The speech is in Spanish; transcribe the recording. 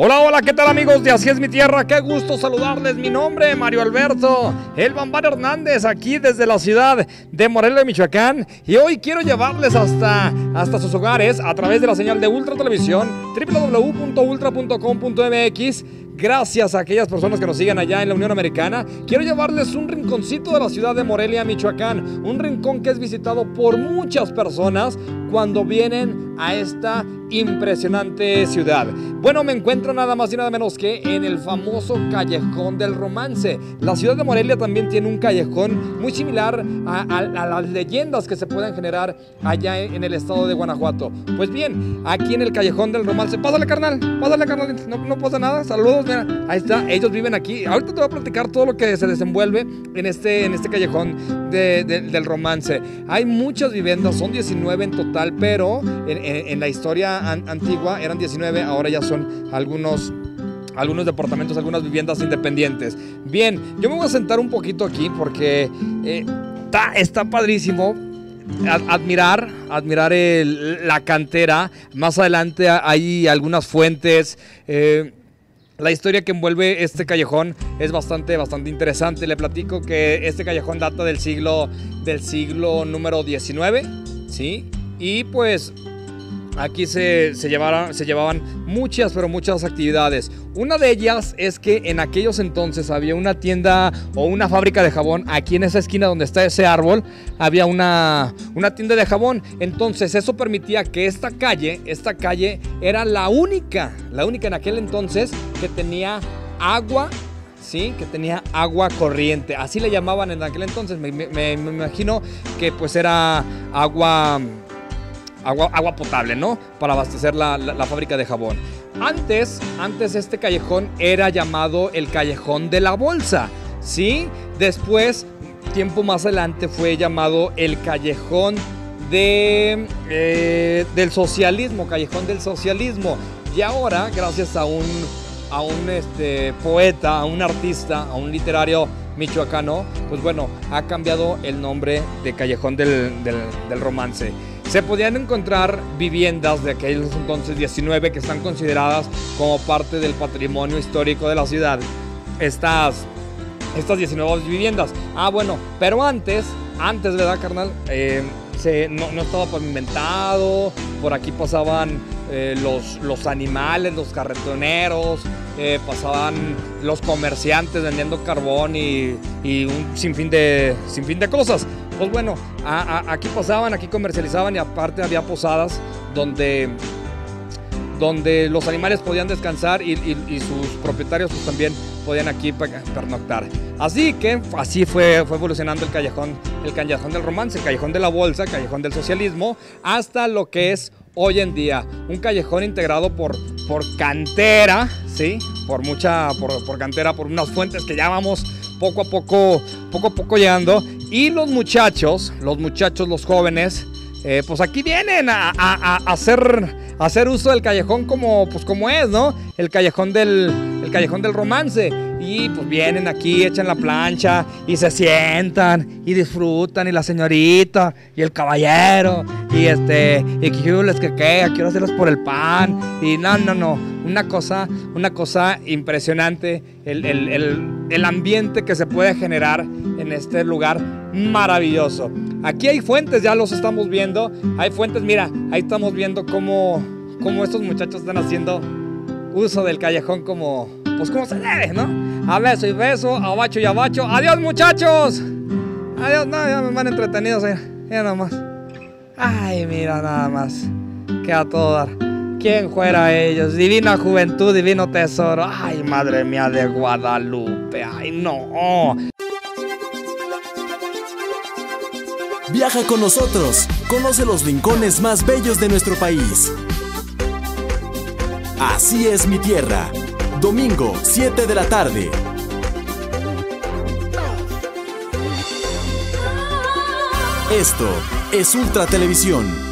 Hola, hola, ¿qué tal amigos de Así es mi tierra? Qué gusto saludarles. Mi nombre, Mario Alberto, el Bambán Hernández, aquí desde la ciudad de Morelia, Michoacán. Y hoy quiero llevarles hasta, hasta sus hogares a través de la señal de Ultra Televisión, www.ultra.com.mx Gracias a aquellas personas que nos siguen allá en la Unión Americana. Quiero llevarles un rinconcito de la ciudad de Morelia, Michoacán. Un rincón que es visitado por muchas personas cuando vienen a esta impresionante ciudad. Bueno, me encuentro nada más y nada menos que en el famoso Callejón del Romance. La ciudad de Morelia también tiene un callejón muy similar a, las leyendas que se pueden generar allá en, el estado de Guanajuato. Pues bien, aquí en el Callejón del Romance, pásale carnal, pásale carnal, no, no pasa nada, saludos, ahí está, ellos viven aquí. Ahorita te voy a platicar todo lo que se desenvuelve en este, en este Callejón del Romance. Hay muchas viviendas, son 19 en total, pero en la historia antigua eran 19, ahora ya son algunos algunos departamentos, algunas viviendas independientes. Bien, yo me voy a sentar un poquito aquí porque eh, está, está padrísimo admirar, admirar la cantera. Más adelante hay algunas fuentes. Eh, la historia que envuelve este callejón es bastante, bastante interesante. Le platico que este callejón data del siglo, del siglo número 19, ¿sí? Y pues Aquí se, se, se llevaban muchas, pero muchas actividades. Una de ellas es que en aquellos entonces había una tienda o una fábrica de jabón. Aquí en esa esquina donde está ese árbol había una, una tienda de jabón. Entonces eso permitía que esta calle, esta calle era la única, la única en aquel entonces que tenía agua ¿sí? Que tenía agua corriente. Así le llamaban en aquel entonces. Me, me, imagino que pues era agua agua, potable, ¿no? Para abastecer la, fábrica de jabón. Antes, antes este callejón era llamado el callejón de la bolsa, ¿sí? Después, tiempo más adelante, fue llamado el callejón de, eh, del socialismo, callejón del socialismo. Y ahora, gracias a un, a un este, poeta, a un artista, a un literario michoacano, pues bueno, ha cambiado el nombre de Callejón del, del Romance. Se podían encontrar viviendas de aquellos entonces 19 que están consideradas como parte del patrimonio histórico de la ciudad. Estas, estas 19 viviendas. Ah, bueno, pero antes, antes, ¿verdad, carnal? Eh, no, no, estaba pavimentado, por aquí pasaban eh, los, los animales, los carretoneros, eh, pasaban los comerciantes vendiendo carbón y, y un sinfín de, sinfín de cosas. Pues bueno, aquí pasaban, aquí comercializaban y aparte había posadas donde, donde los animales podían descansar y, sus propietarios pues también podían aquí pernoctar. Así que así fue, fue evolucionando el callejón, el callejón del romance, el callejón de la bolsa, el callejón del socialismo, hasta lo que es hoy en día. Un callejón integrado por, por cantera, ¿sí? Por mucha, por, por cantera, por unas fuentes que ya vamos poco a poco, poco a poco llegando. Y los muchachos, los muchachos, los jóvenes, eh, pues aquí vienen a, hacer, hacer uso del callejón como, pues como es, ¿no? El callejón del, el callejón del romance. Y pues vienen aquí, echan la plancha y se sientan y disfrutan y la señorita y el caballero y este, y que les que qué, quiero hacerlos por el pan y no, no, no, una cosa, una cosa impresionante, el, el ambiente que se puede generar en este lugar maravilloso. Aquí hay fuentes, ya los estamos viendo, hay fuentes, mira, ahí estamos viendo cómo, cómo estos muchachos están haciendo uso del callejón como, pues como se debe, ¿no? A beso y beso, a bacho y a bacho. ¡Adiós, muchachos! Adiós, no, ya me van entretenidos, ya, ya nada más. Ay, mira nada más. Queda todo dar. ¿Quién fuera ellos? Divina juventud, divino tesoro. Ay, madre mía de Guadalupe. Ay, no. Viaja con nosotros. Conoce los rincones más bellos de nuestro país. Así es mi tierra. Domingo, 7 de la tarde. Esto es Ultra Televisión.